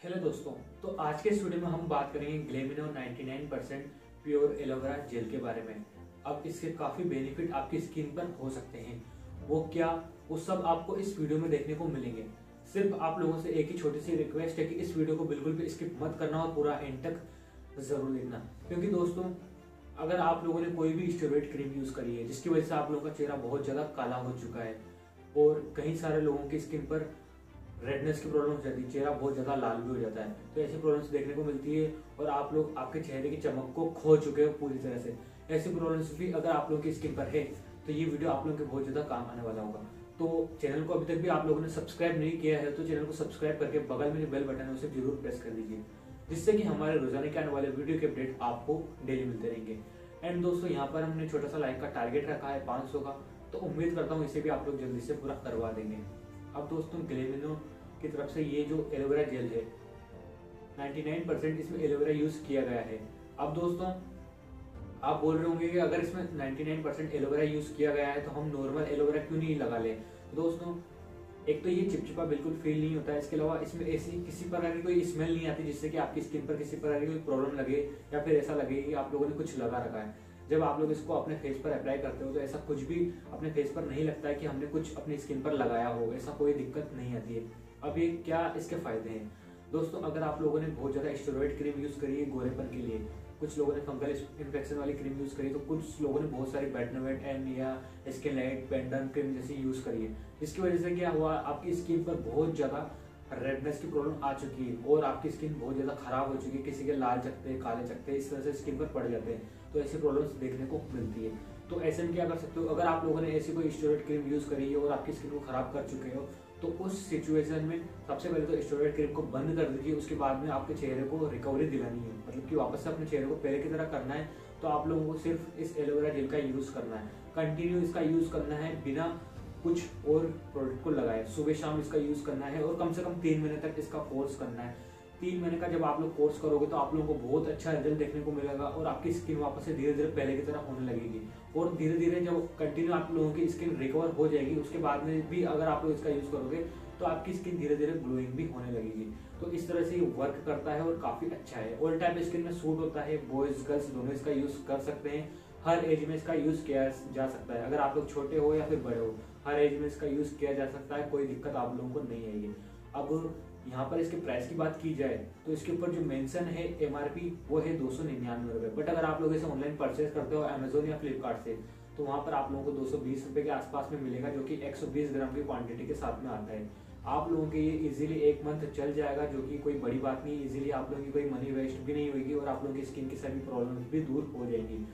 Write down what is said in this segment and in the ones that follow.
Hello दोस्तों तो आज के इस वीडियो में हम बात करेंगे ग्लेमिनो 99% प्योर एलोवेरा जेल के बारे में। अब इसके काफ़ी बेनिफिट आपकी स्किन पर हो सकते हैं। वो क्या, वो सब आपको इस वीडियो में देखने को मिलेंगे। सिर्फ़ आप लोगों से एक ही छोटी सी रिक्वेस्ट है कि इस वीडियो को बिल्कुल भी स्किप मत करना और पूरा एंड तक ज़रूर देखना। क्योंकि दोस्तों, अगर आप लोगों ने कोई भी स्टेरॉइड क्रीम यूज़ करी है, जिसकी वजह से आप लोगों का चेहरा बहुत ज़्यादा काला हो चुका है, और कई सारे लोगों की स्किन पर रेडनेस की प्रॉब्लम हो जाती है चेहरा बहुत ज़्यादा लाल भी हो जाता है। तो ऐसी प्रॉब्लम्स देखने को मिलती है और आप लोग, आपके चेहरे की चमक को खो चुके हो पूरी तरह से। ऐसी प्रॉब्लम्स भी अगर आप लोगों की स्किन पर है तो ये वीडियो आप लोगों के बहुत ज़्यादा काम आने वाला होगा। तो चैनल को अभी तक भी आप लोगों ने सब्सक्राइब नहीं किया है तो चैनल को सब्सक्राइब करके बगल में जो बेल बटन है, उसे ज़रूर प्रेस कर दीजिए। जिससे कि हमारे रोज़ाना के आने वाले वीडियो के अपडेट आपको डेली मिलते रहेंगे। एंड दोस्तों, यहाँ पर हमने छोटा सा लाइक का टारगेट रखा है 500 का। तो उम्मीद करता हूँ इसे भी आप लोग जल्दी से पूरा करवा देंगे। अब दोस्तों ग्लेमिनो की तरफ़ से ये जो एलोवेरा जेल है 99 परसेंट इसमें एलोवेरा यूज़ किया गया है। अब दोस्तों, आप बोल रहे होंगे कि अगर इसमें 99 परसेंट एलोवेरा यूज़ किया गया है तो हम नॉर्मल एलोवेरा क्यों नहीं लगा ले? दोस्तों, एक तो ये चिपचिपा बिल्कुल फील नहीं होता है इसके अलावा इसमें ऐसी किसी प्रकार की कोई स्मेल नहीं आती जिससे कि आपकी स्किन पर किसी प्रकार की कोई प्रॉब्लम लगे या फिर ऐसा लगे कि आप लोगों ने कुछ लगा रखा है। जब आप लोग इसको अपने फेस पर अप्लाई करते हो तो ऐसा कुछ भी अपने फेस पर नहीं लगता है कि हमने कुछ अपनी स्किन पर लगाया हो, ऐसा कोई दिक्कत नहीं आती है। अब ये क्या इसके फ़ायदे हैं? दोस्तों, अगर आप लोगों ने बहुत ज़्यादा स्टेरॉइड क्रीम यूज़ करी है गोरेपन के लिए, कुछ लोगों ने फंगल इन्फेक्शन वाली क्रीम यूज़ करी तो कुछ लोगों ने बहुत सारी बेटनोवेट एम या स्किनलाइट पेंडन क्रीम जैसी यूज़ करी है। जिसकी वजह से क्या हुआ, आपकी स्किन पर बहुत ज़्यादा रेडनेस की प्रॉब्लम आ चुकी है और आपकी स्किन बहुत ज़्यादा खराब हो चुकी है। किसी के लाल चकते, काले चकते, इस तरह से स्किन पर पड़ जाते हैं। तो ऐसी प्रॉब्लम्स देखने को मिलती है। तो ऐसे में क्या कर सकते हो अगर आप लोगों ने ऐसी कोई स्टोरेट क्रीम यूज़ करी है और आपकी स्किन को खराब कर चुके हो तो उस सिचुएशन में सबसे पहले तो स्टोरेट क्रीम को बंद कर दीजिए। उसके बाद में आपके चेहरे को रिकवरी दिलानी है। मतलब कि वापस से अपने चेहरे को पहले की तरह करना है। तो आप लोगों को सिर्फ़ इस एलोवेरा जेल का यूज़ करना है। कंटिन्यू इसका यूज़ करना है बिना कुछ और प्रोडक्ट को लगाए। सुबह शाम इसका यूज़ करना है और कम से कम तीन महीने तक इसका कोर्स करना है। तीन महीने का जब आप लोग कोर्स करोगे तो आप लोगों को बहुत अच्छा रिज़ल्ट देखने को मिलेगा और आपकी स्किन वापस से धीरे धीरे पहले की तरह होने लगेगी। और धीरे धीरे जब कंटिन्यू आप लोगों की स्किन रिकवर हो जाएगी, उसके बाद में भी अगर आप लोग इसका यूज़ करोगे तो आपकी स्किन धीरे धीरे ग्लोइंग भी होने लगेगी। तो इस तरह से ये वर्क करता है और काफ़ी अच्छा है। ऑल टाइप स्किन में सूट होता है। बॉयज़ गर्ल्स दोनों इसका यूज़ कर सकते हैं। हर एज में इसका यूज़ किया जा सकता है। अगर आप लोग छोटे हो या फिर बड़े हो, हर एज में इसका यूज़ किया जा सकता है, कोई दिक्कत आप लोगों को नहीं आएगी। अब यहाँ पर इसके प्राइस की बात की जाए तो इसके ऊपर जो मेंशन है एमआरपी वो है दो सौ निन्यानवे रुपए। बट अगर आप लोग इसे ऑनलाइन परचेज करते हो अमेजोन या फ्लिपकार्ट से तो वहाँ पर आप लोगों को दो सौ बीस रुपए के आसपास में मिलेगा, जो कि एक सौ बीस ग्राम की क्वांटिटी के साथ में आता है। आप लोगों के ये इजीली एक मंथ चल जाएगा, जो कि कोई बड़ी बात नहीं इजीली आप लोगों की कोई मनी वेस्ट भी नहीं होगी और आप लोगों की स्किन की सभी प्रॉब्लम भी दूर हो जाएँगी।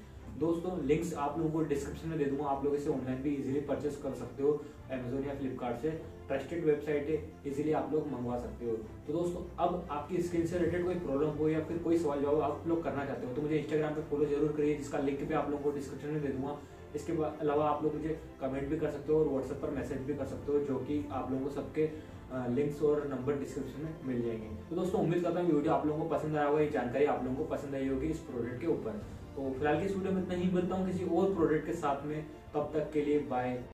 दोस्तों लिंक्स आप लोगों को डिस्क्रिप्शन में दे दूँगा। आप लोग इसे ऑनलाइन भी इजीली परचेस कर सकते हो अमेजोन या फ्लिपकार्ट से। ट्रस्टेड वेबसाइट है इजीली आप लोग मंगवा सकते हो। तो दोस्तों, अब आपकी स्किन से रिलेटेड कोई प्रॉब्लम हो या फिर कोई सवाल जवाब आप लोग करना चाहते हो तो मुझे इंस्टाग्राम पे फॉलो ज़रूर करिए, जिसका लिंक भी आप लोगों को डिस्क्रिप्शन में दे दूँगा। इसके अलावा आप लोग मुझे कमेंट भी कर सकते हो और व्हाट्सएप पर मैसेज भी कर सकते हो, जो कि आप लोगों को सबके लिंक्स और नंबर डिस्क्रिप्शन में मिल जाएँगे। तो दोस्तों, उम्मीद करता हूँ वीडियो आप लोगों को पसंद आया होगा। ये जानकारी आप लोगों को पसंद आई होगी इस प्रोडक्ट के ऊपर। तो फ़िलहाल की वीडियो में इतना ही। मिलता हूँ किसी और प्रोडक्ट के साथ में। तब तक के लिए बाय